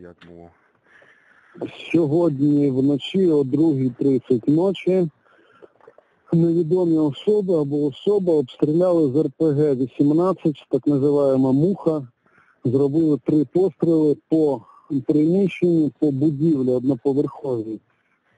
як було? Сьогодні вночі о 2.30 ночі невідомі особи або особа обстріляли з РПГ-18, так називаємо муха, зробили три постріли по приміщенню, по будівлі одноповерховій.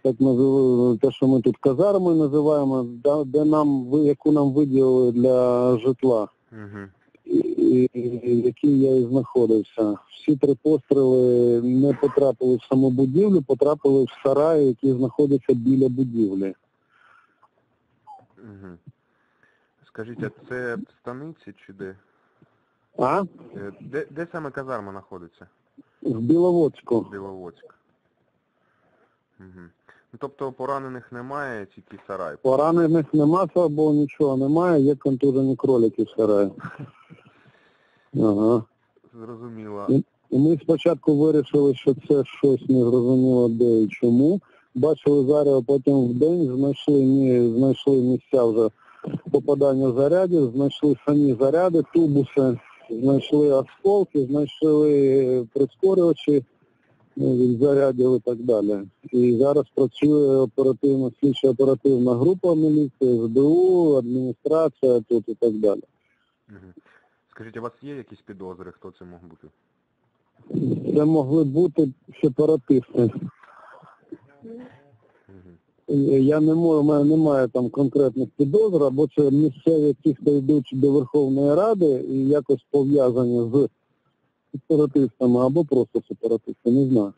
Так називаємо, те, що ми тут казарми називаємо, де нам, яку нам виділили для житла. Угу. і- і- в якій я і знаходився. Всі три постріли не потрапили в саму будівлю, потрапили в сарай, який знаходиться біля будівлі. Угу. Скажіть, а це в станиці чи де? А? Е, Де, де саме казарма знаходиться? В Біловодську. Біловодськ. Угу. Ну, тобто поранених немає, тільки сарай. Поранених нема, слава Богу, нічого немає, є контужені кролики в сараї. Ага. Зрозуміло. І ми спочатку вирішили, що це щось незрозуміло де і чому. Бачили зараз, потім в день знайшли, мі- знайшли місця вже попадання зарядів, знайшли самі заряди, тубуси, знайшли осколки, знайшли прискорювачі ну, від зарядів і так далі. І зараз працює оперативно слідча оперативна група міліції, СБУ, адміністрація тут і так далі. Скажіть, у вас є якісь підозри, хто це мог бути? Це могли бути сепаратисти. Я не можу, у мене немає там конкретних підозр, або це місцеві ті, хто йдуть до Верховної Ради і якось пов'язані з сепаратистами, або просто сепаратисти, не знаю.